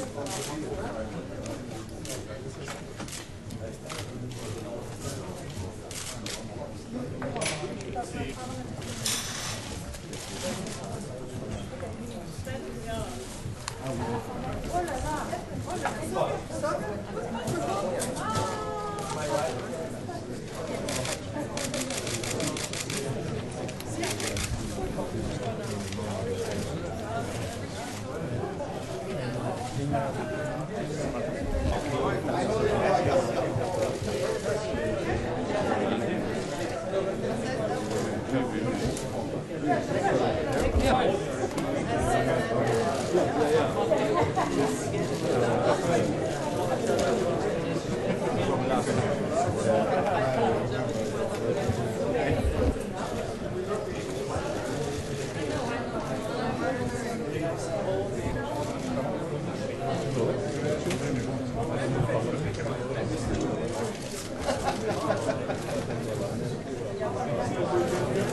올라가 올라 Yeah.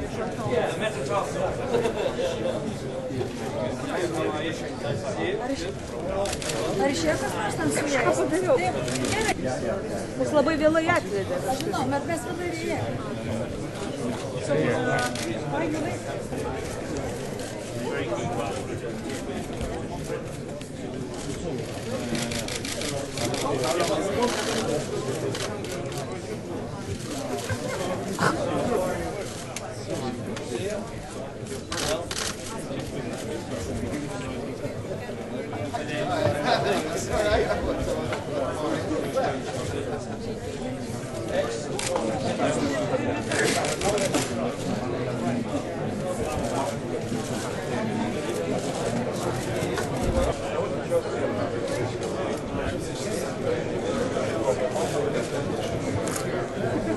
Yeah, metatarsal. Ar išėjo kas nors ten su jais? Aš padariau. Taip, gerai. Mus labai vėlai atvedė. Aš žinau, bet mes vėlai išėjo.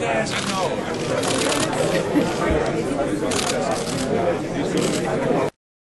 Yes, no.